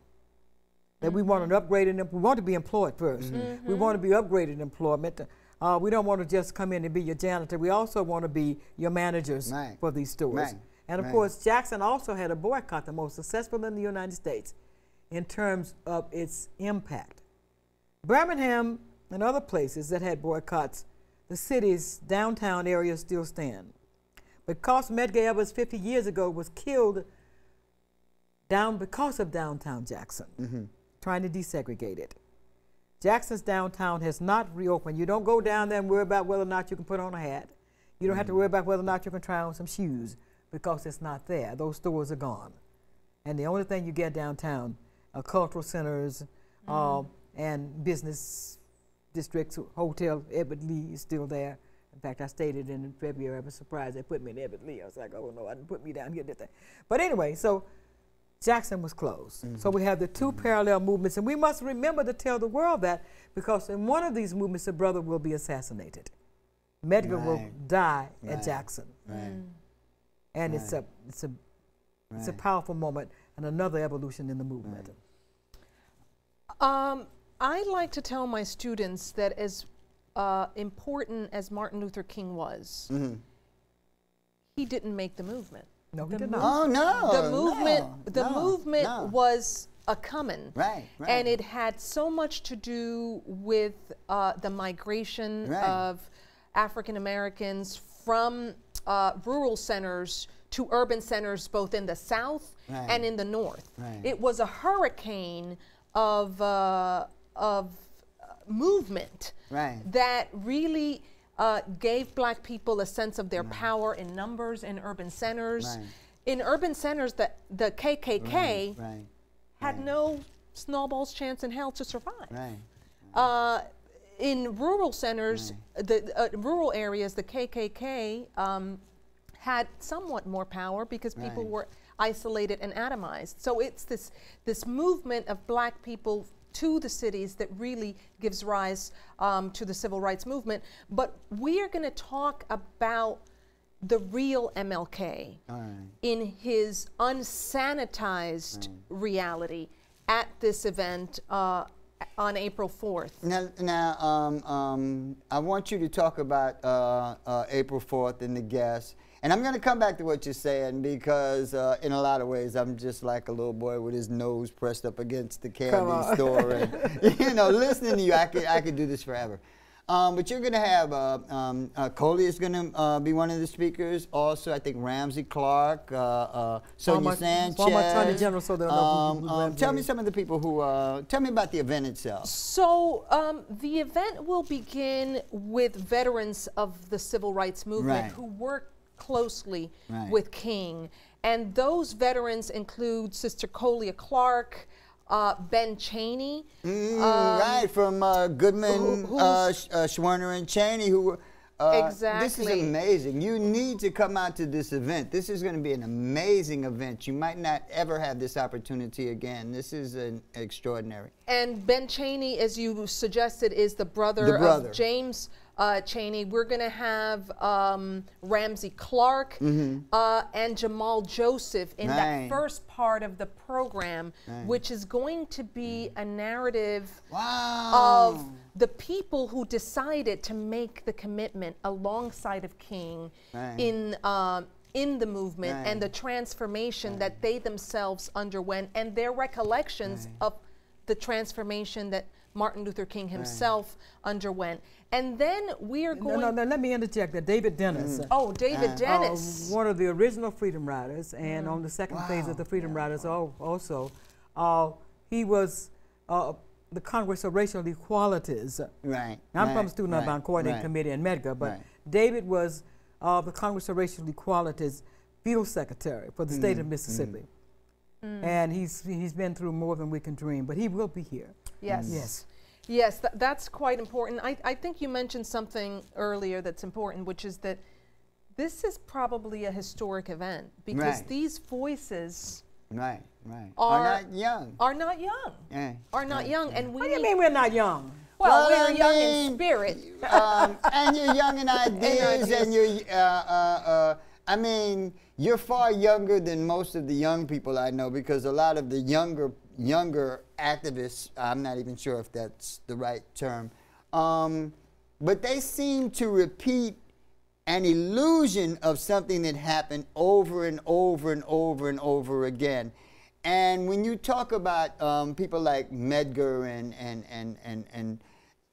That we want an upgraded, em- we want to be employed 1st We want to be upgraded employment. Uh, we don't want to just come in and be your janitor. We also want to be your managers Right. for these stores. Right. And of Right. course, Jackson also had a boycott, the most successful in the United States in terms of its impact. Birmingham and other places that had boycotts, the city's downtown areas still stand. Because Medgar Evers 50 years ago was killed down because of downtown Jackson, trying to desegregate it. Jackson's downtown has not reopened. You don't go down there and worry about whether or not you can put on a hat. You don't have to worry about whether or not you can try on some shoes because it's not there. Those stores are gone. And the only thing you get downtown are cultural centers uh, and business districts. Hotel Edward Lee is still there. In fact, I stayed it in February. I was surprised they put me in Edward Lee. I was like, oh no, I didn't put me down here, did they? But anyway, so Jackson was closed. So we have the 2 parallel movements, and we must remember to tell the world that because in one of these movements, a brother will be assassinated. Medgar will die Right. at Jackson, Right. and it's a it's a it's a powerful moment and another evolution in the movement. Um, I like to tell my students that as uh, important as Martin Luther King was, Mm-hmm. he didn't make the movement. No, he did not. Oh no. the movement, no, the no, movement no. was a coming. Right, right. And it had so much to do with uh, the migration Right. of African Americans from uh, rural centers to urban centers, both in the South Right. and in the North. Right. It was a hurricane of, uh, of uh, movement Right. that really uh, gave black people a sense of their power in numbers in urban centers. Right. In urban centers, the, the KKK Right. had Right. no snowball's chance in hell to survive. Right. Uh, in rural centers, the uh, rural areas, the KKK um, had somewhat more power because people Right. were isolated and atomized. So it's this this movement of black people to the cities that really gives rise um, to the civil rights movement. But we are going to talk about the real MLK right. in his unsanitized reality at this event uh, on April 4th. Now, now um, um, I want you to talk about uh, uh, April 4th and the guests. And I'm going to come back to what you're saying because, uh, in a lot of ways, I'm just like a little boy with his nose pressed up against the candy store. And, you know, listening to you, I could, I could do this forever. Um, but you're going to have uh, um, uh, Coley is going to uh, be one of the speakers. Also, I think Ramsey Clark, uh, uh, Sonia Former- Sanchez. former Attorney General, so they'll know who- Um, who um, tell me some of the people who. Uh, tell me about the event itself. So um, the event will begin with veterans of the civil rights movement Right. who work closely Right. with King, and those veterans include Sister Colia Clark, uh, Ben Chaney. Mm, um, right from uh, Goodman, who- uh, uh, Schwerner, and Chaney, who. were, Uh, This is amazing. You need to come out to this event. This is going to be an amazing event. You might not ever have this opportunity again. This is an extraordinary. And Ben Chaney, as you suggested, is the brother, The brother. of James uh, Chaney. We're going to have um, Ramsey Clark uh, and Jamal Joseph in that. First part of the program, Right. which is going to be a narrative Wow. of the people who decided to make the commitment alongside of King Right. in um, in the movement Right. and the transformation that they themselves underwent and their recollections of the transformation that Martin Luther King himself underwent. And then we are going. no, no, no let me interject that David Dennis. uh, Oh, David Uh, Dennis. uh, one of the original Freedom Riders, and on the second phase of the Freedom Riders al- also, uh, he was uh, the Congress of Racial Equalities. Right. I'm from right, the Student right, Nonviolent Coordinating right. Committee in Medgar, but Right. David was uh, the Congress of Racial Equalities field secretary for the state Mm-hmm. of Mississippi. Mm. And he's, he's been through more than we can dream, but he will be here. yes. Yes. Yes, tha- that's quite important. I, I think you mentioned something earlier that's important, which is that this is probably a historic event because Right. these voices Right, right. Are- Are not young. are not young, Yeah, are not right, young, and we What do you mean we're not young? well, Well, we're I young mean, in spirit. um, and you're young in ideas, ideas. and you're, uh, uh, uh, I mean, you're far younger than most of the young people I know because a lot of the younger, younger activists, I'm not even sure if that's the right term, um, but they seem to repeat an illusion of something that happened over and over and over and over again. And when you talk about um, people like Medgar and, and, and, and, and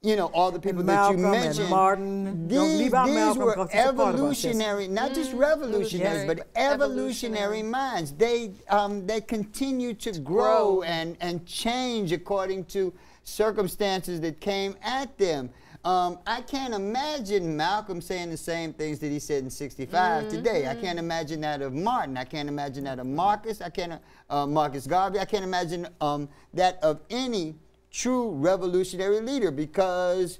you know, all the people that you mentioned, Martin. Don't these, leave out these Malcolm were 'cause he's a part of evolutionary, not just revolutionary, Yes. but evolutionary Evolutionary. minds. They, um, they continue to grow, Grow. and, and change according to circumstances that came at them. Um, I can't imagine Malcolm saying the same things that he said in 65 today. I can't imagine that of Martin. I can't imagine that of Marcus. I can't, uh, Marcus Garvey. I can't imagine um, that of any true revolutionary leader because,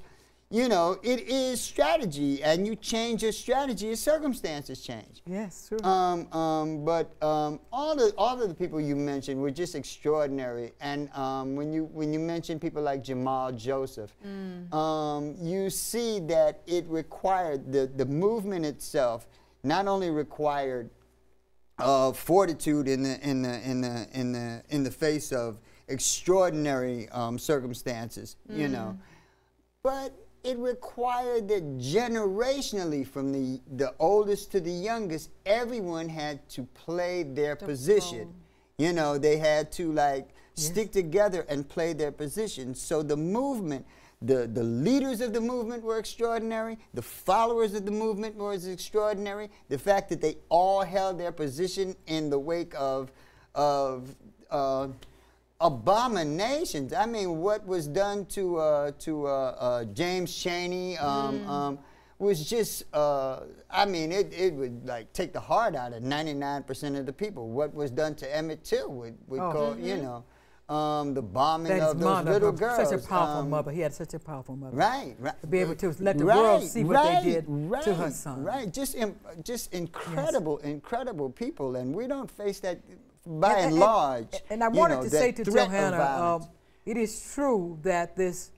you know, it is strategy and you change your strategy as circumstances change. Yes, true. Um, um, but um, all the all of the people you mentioned were just extraordinary. And um, when you when you mention people like Jamal Joseph, um, you see that it required the the movement itself not only required uh, fortitude in the in the in the in the in the face of extraordinary um, circumstances, you know, but it required that generationally, from the the oldest to the youngest, everyone had to play their position. You know, they had to like stick together and play their position. So the movement. The, the leaders of the movement were extraordinary. The followers of the movement was extraordinary. The fact that they all held their position in the wake of, of uh, abominations. I mean, what was done to uh, to uh, uh, James Chaney um, um, was just. Uh, I mean, it, it would like take the heart out of 99% of the people. What was done to Emmett Till would, would Oh. call, you know, um, the bombing That of those mother, little girls. such a powerful um, mother. He had such a powerful mother. Right, right. To be able to let the right, world see what they did right, to her son. Right, just im- just incredible, incredible people, and we don't face that by and, and, large. And, I you wanted know, to say to threat of Johanna, um, it is true that this,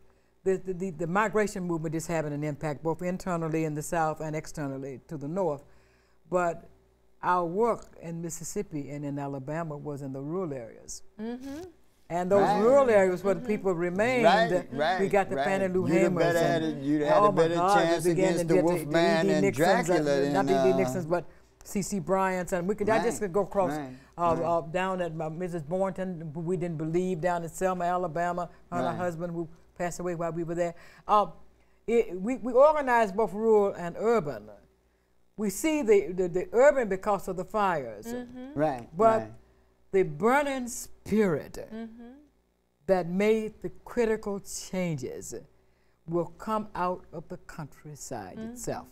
the, the, the, the migration movement is having an impact both internally in the South and externally to the North. But our work in Mississippi and in Alabama was in the rural areas. And those Right. rural areas where the people remained, Right, we got the right. Fannie Lou You'd have Hamers. and- had a- you'd and had oh my better God, chance against to the get Wolfman E.D. and Nixons, uh, Dracula Not than, E.D. uh, Nixons, but C.C. Bryant's, and we could I just could go across right, uh, right. uh, down at uh, Mrs. Boynton, we didn't believe, down in Selma, Alabama, her and her husband who passed away while we were there. Um, it, we, we organized both rural and urban. We see the, the, the urban because of the fires, Right. but right. the burning spirit that made the critical changes will come out of the countryside itself.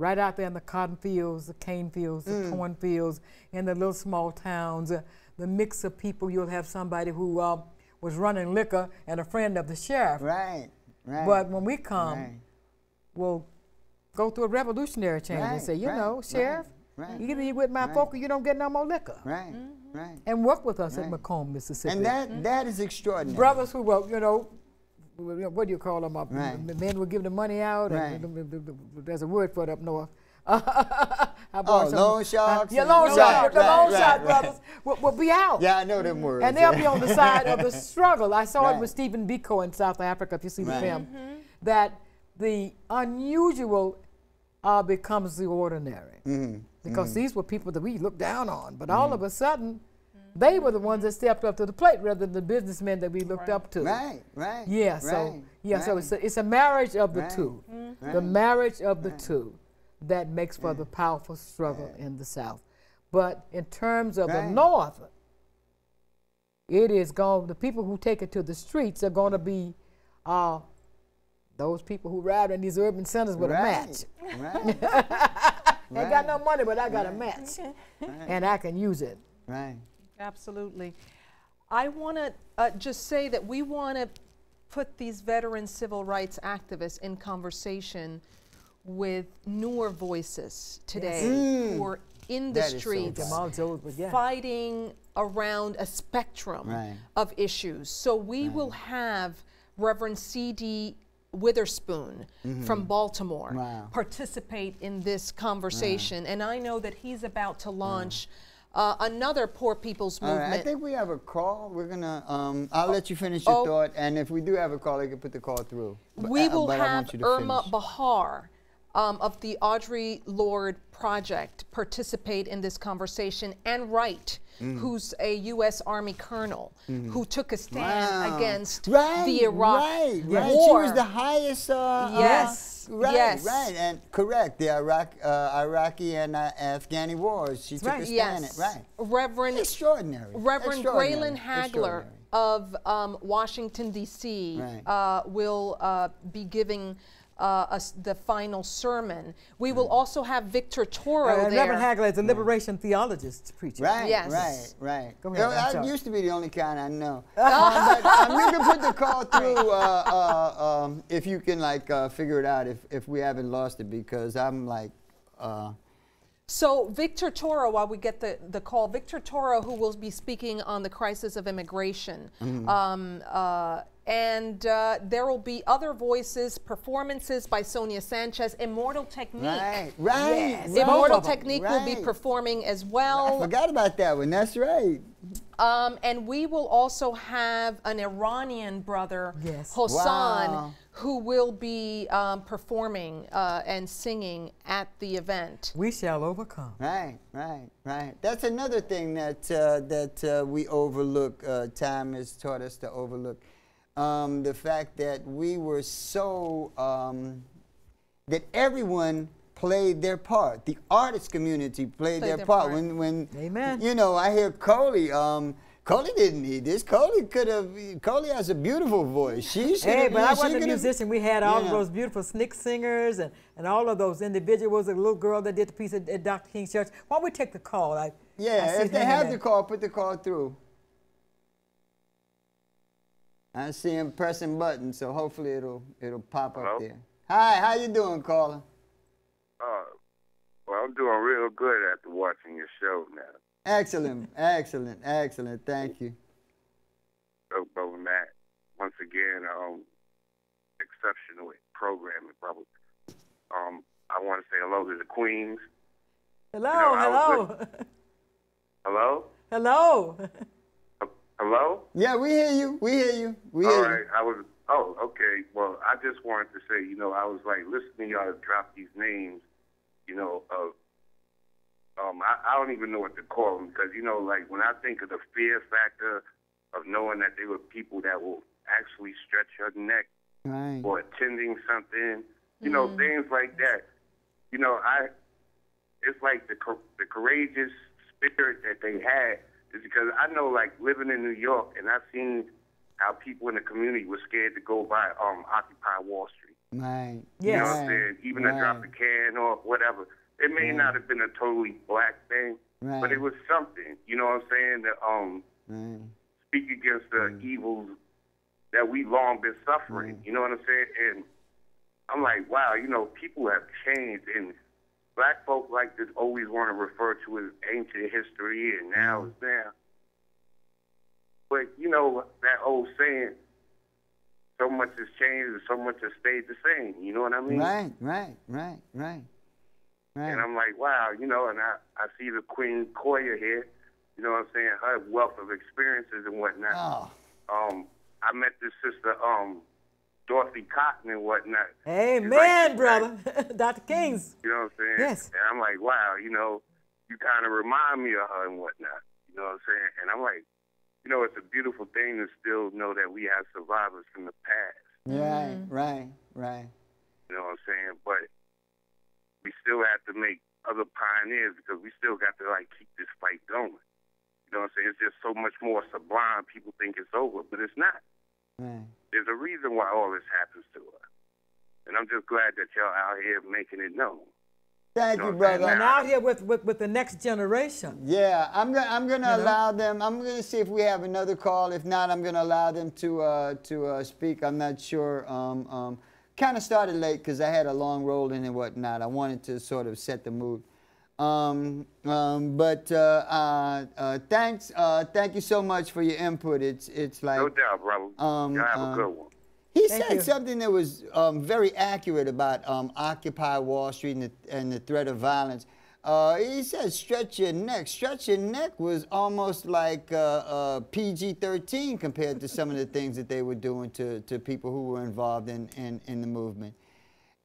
Right out there in the cotton fields, the cane fields, the corn fields, in the little small towns, uh, the mix of people. You'll have somebody who uh, was running liquor and a friend of the sheriff. Right. Right. But when we come, right. we'll go through a revolutionary change and say, you right, know, Sheriff, right. either you with my Right. folk or you don't get no more liquor. Right. Right. And work with us Right. at McComb, Mississippi. And that that is extraordinary. brothers who were, you know, w- what do you call them? Uh, Right. Men would give the money out. Right. th- th- th- th- there's a word for it up north. I Oh, bought some- loan sharks Yeah, and- loan Right, sharks. The loan right, shark right. brothers will, will be out. Yeah, I know them words. And they'll yeah. be on the side of the struggle. I saw it with Stephen Biko in South Africa, if you see the Right. film, that the unusual uh, becomes the ordinary. Mhm, Because these were people that we looked down on. But all of a sudden, they were the ones that stepped up to the plate rather than the businessmen that we looked up to. Right. Right. Yeah, so right, yeah, so it's a, it's a marriage of the Right. two, Right. the marriage of the two, that makes for the powerful struggle in the South. But in terms of the North, it is going. The people who take it to the streets are going to be uh, those people who ride in these urban centers with a match. Right. Ain't got no money, but I got a match, and I can use it. right. Absolutely. I want to uh, just say that we want to put these veteran civil rights activists in conversation with newer voices today who are in the That so streets right. Jamal Jones, but yeah. fighting around a spectrum Right. of issues. So we will have Reverend C.D. Witherspoon from Baltimore. Wow. participate in this conversation. And I know that he's about to launch uh, another Poor People's Movement. right. I think we have a call. We're gonna. Um, I'll let you finish your oh. thought, and if we do have a call, I can put the call through. But- we uh, will but have want you to Irma finish. Bahar um, of the Audre Lorde Project participate in this conversation, and Wright, Mm. who's a U.S. Army colonel who took a stand Wow. against right, the Iraq right, war. She was the highest. Uh, Yes, Uh, right, yes. right, and correct. The Iraq, uh, Iraqi and uh, Afghani wars. She took right. a stand. yes, Right. Reverend Extraordinary. Reverend. Graylan Hagler of um, Washington, D.C., Right. uh, will uh, be giving uh, us the final sermon. We will also have Victor Toro Uh, and there. Reverend Hagler is a liberation theologist preacher. Right, Yes. right, right. Go You ahead, know, I'm I sorry. used to be the only kind I know. Uh, but um, you can put the call through uh, uh, um, if you can like uh, figure it out if, if we haven't lost it because I'm like, uh, So Victor Toro, while we get the, the call, Victor Toro, who will be speaking on the crisis of immigration, Mm-hmm. um, uh, and uh, there will be other voices, performances by Sonia Sanchez, Immortal Technique. right, right. Yes. right, Immortal Technique will be performing as well. I forgot about that one. That's right. Um, and we will also have an Iranian brother, Yes. Hossan, Wow. who will be um, performing uh, and singing at the event. We shall overcome. Right, right, right. That's another thing that uh, that uh, we overlook. Uh, time has taught us to overlook um, the fact that we were so um, that everyone played their part. The artist community played, Played their, their part. part. When when Amen. you know, I hear Coley. Um, Coley didn't need this. Coley could have. Coley has a beautiful voice. She should. Hey, but I wasn't a musician. We had all of Yeah. those beautiful SNCC singers and, and all of those individuals. A little girl that did the piece at, at Dr. King's church. Why don't we take the call? I, I Yeah, see if they have the call, put the call through. I see him pressing buttons, so hopefully it'll it'll pop Hello? up there. Hi, how you doing, caller? Uh, well, I'm doing real good after watching your show now. Excellent, excellent, excellent. Thank you. So, Brother Matt, once again, um, exceptional programming, brother. Um, I want to say hello to the Queens. Hello, know, I was hello, Hello? hello. Hello? Yeah, we hear you. We hear you. We All hear right. I was, oh, okay. Well, I just wanted to say, you know, I was like listening to y'all drop these names, you know, of um, I, I don't even know what to call them because you know, like when I think of the fear factor of knowing that they were people that will actually stretch your neck Right. or attending something, you know, things like that. You know, I it's like the the courageous spirit that they had is because I know, like living in New York, and I've seen how people in the community were scared to go by um Occupy Wall Street. Right. You know what I'm saying? Even to drop a right. can or whatever. It may not have been a totally black thing, Right. but it was something. You know what I'm saying? To um Right. speak against the evils that we long been suffering. You know what I'm saying? And I'm like, wow, you know, people have changed, and black folk like to always want to refer to as ancient history, and now is now. But you know that old saying, so much has changed and so much has stayed the same. You know what I mean? Right. Right. Right. Right. Right. And I'm like, wow, you know, and I, I see the Queen Koya here, you know what I'm saying, her wealth of experiences and whatnot. Oh. Um, I met this sister, um, Dorothy Cotton and whatnot. She's Amen, like- brother. Dr. King's. You know what I'm saying? Yes. And I'm like, wow, you know, you kind of remind me of her and whatnot. You know what I'm saying? And I'm like, you know, it's a beautiful thing to still know that we have survivors from the past. Right. Mm-hmm. Right. Right. You know what I'm saying? But we still have to make other pioneers because we still got to like keep this fight going. You know what I'm saying? It's just so much more sublime. People think it's over, but it's not. Right. There's a reason why all this happens to us. And I'm just glad that y'all out here making it known. Thank You you, know I'm brother. And out here with, with, with the next generation. Yeah, I'm gonna I'm gonna You know? allow them. I'm gonna see if we have another call. If not, I'm gonna allow them to uh, to uh, speak. I'm not sure. Um, um, kind of started late because I had a long roll in and whatnot. I wanted to sort of set the mood. Um, um, but uh, uh, uh, thanks, uh, thank you so much for your input. It's it's like No doubt, brother. Um, y'all have um, a good one. he Thank said you. something that was um, very accurate about um, Occupy Wall Street and the, and the threat of violence. Uh, he said, "Stretch your neck." Stretch your neck was almost like uh, uh, PG-13 compared to some of the things that they were doing to, to people who were involved in, in, in the movement.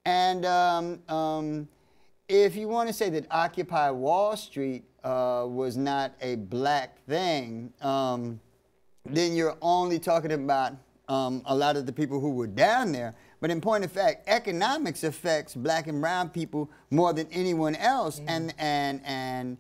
And um, um, if you want to say that Occupy Wall Street uh, was not a black thing, um, then you're only talking about um, a lot of the people who were down there. But in point of fact, economics affects black and brown people more than anyone else. And and and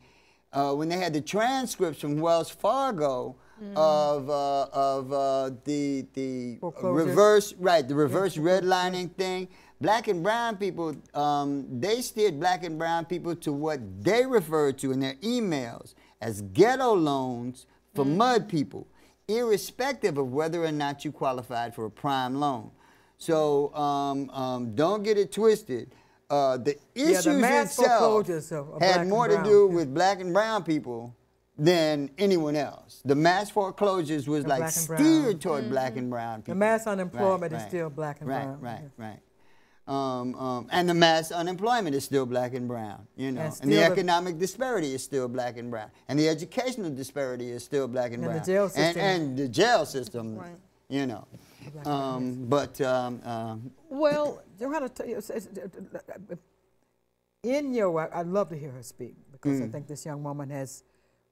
uh, when they had the transcripts from Wells Fargo of uh, of uh, the the reverse right the reverse redlining thing. Black and brown people, um, they steered black and brown people to what they referred to in their emails as ghetto loans for mud people, irrespective of whether or not you qualified for a prime loan. So um, um, don't get it twisted. Uh, the issues mass itself foreclosures of- of black had more to do yeah. with black and brown people than anyone else. The mass foreclosures was The like black and brown. steered toward black and brown people. The mass unemployment Right, is still black and right, brown. Right, yeah. right, Um, um, and the mass unemployment is still black and brown, you know. And And, the the- economic disparity is still black and brown. And the educational disparity is still black and, And the brown. jail And, system- and the jail system, Right. you know. Um, but um, um, Well, Johanna, t- it's- it's- uh, in your, I- I'd love to hear her speak because Mm. I think this young woman has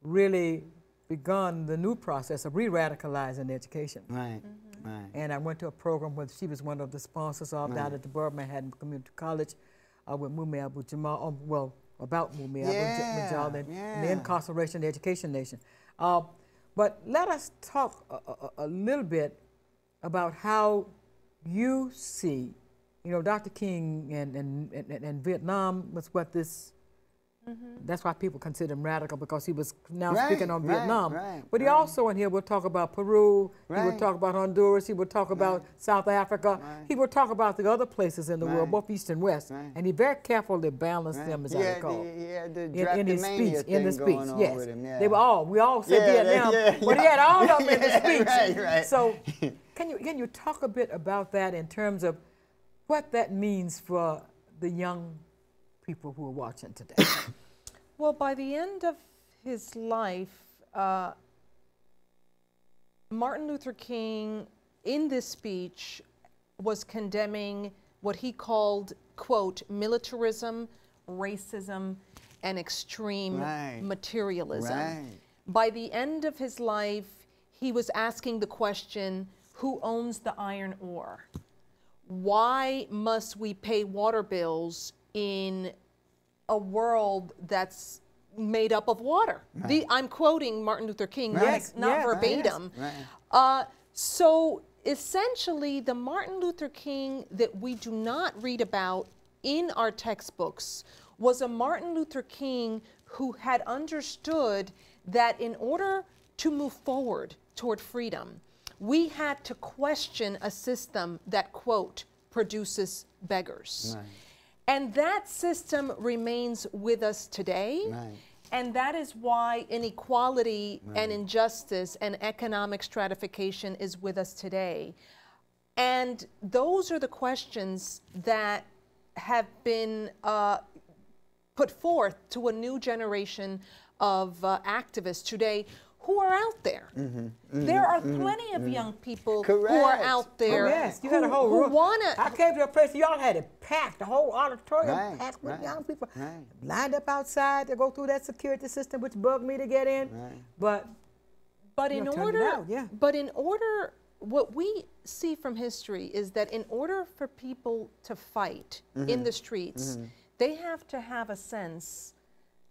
really begun the new process of re-radicalizing education. right, Mm-hmm. Right. And I went to a program where she was one of the sponsors of Right. at the Borough Manhattan Community College uh, with Mumia Abu Jamal, um, well, about Mumia Abu Yeah, Jamal and, and the incarceration the education nation. Uh, but let us talk a, a, a little bit about how you see, you know, Dr. King and, and, and, and Vietnam was what this, Mm-hmm. that's why people consider him radical because he was now Right, speaking on right, Vietnam. right, but he also in here will talk about Peru, he will talk about Honduras, he will talk about South Africa, he will talk about the other places in the world, both East and West. And he very carefully balanced them, as he, I had recall. the, he had the In, in his speech, in the speech, yes. him, yeah. They were all, we all said Yeah, Vietnam, yeah, but he had all of them in the speech. So can you, can you talk a bit about that in terms of what that means for the young people who are watching today? Well, by the end of his life, uh, Martin Luther King, in this speech, was condemning what he called, quote, militarism, racism, and extreme Right. materialism. Right. By the end of his life, he was asking the question who owns the iron ore? Why must we pay water bills in a world that's made up of water? The, I'm quoting Martin Luther King, not- Yes, not yes, verbatim. yes. Uh, so essentially, the Martin Luther King that we do not read about in our textbooks was a Martin Luther King who had understood that in order to move forward toward freedom, we had to question a system that, quote, produces beggars. Right. And that system remains with us today. Right. And that is why inequality and injustice and economic stratification is with us today. And those are the questions that have been uh, put forth to a new generation of uh, activists today who are out there. Mm-hmm. Mm-hmm. there are mm-hmm. plenty of young people who are out there yes, you who, had a whole room. wanna I came to a place y'all had it packed, the whole auditorium Right, packed with right, young people, right. lined up outside to go through that security system, which bugged me to get in. But But in know, turned it order, out, yeah. but in order, what we see from history is that in order for people to fight Mm-hmm. in the streets, they have to have a sense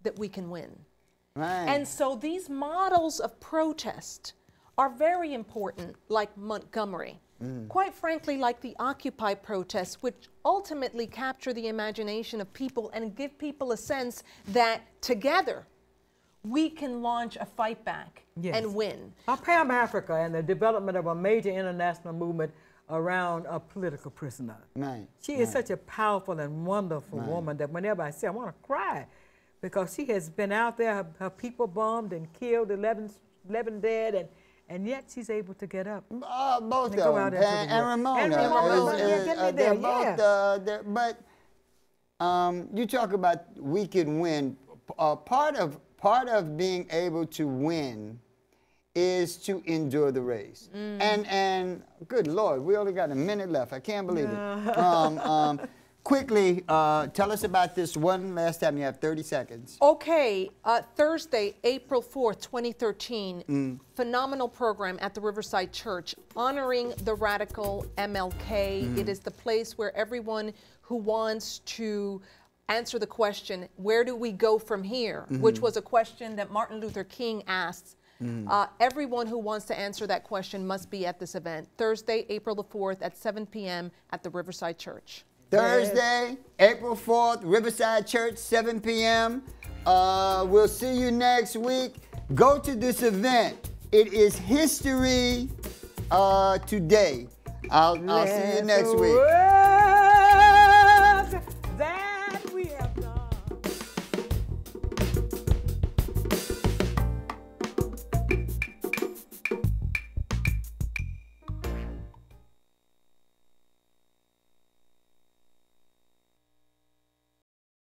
that we can win. Right. And so these models of protest are very important, like Montgomery. Quite frankly, like the Occupy protests, which ultimately capture the imagination of people and give people a sense that together we can launch a fight back Yes. and win. uh, Pam Africa and the development of a major international movement around a political prisoner. Right, She is such a powerful and wonderful woman that whenever I see her, I want to cry because she has been out there, her, her people bombed and killed, 11, 11 dead, and, and yet she's able to get up. Uh, both of them, and, and. Ramona. And Ramona, yeah, get me uh, there, they're both, uh, but um, you talk about we can win. Uh, part of part of being able to win is to endure the race. Mm. And and good Lord, we only got a minute left. I can't believe it. Um, um, quickly, uh, tell us about this one last time. You have 30 seconds. Okay, uh, Thursday, April 4th, 2013, phenomenal program at the Riverside Church honoring the radical MLK. It is the place where everyone who wants to answer the question, where do we go from here? Which was a question that Martin Luther King asked. Uh, everyone who wants to answer that question must be at this event, Thursday, April the 4th at 7 p.m. at the Riverside Church. Thursday, April 4th, Riverside Church, 7 p.m. Uh, we'll see you next week. Go to this event. It is history uh, today. I'll, I'll see you next week.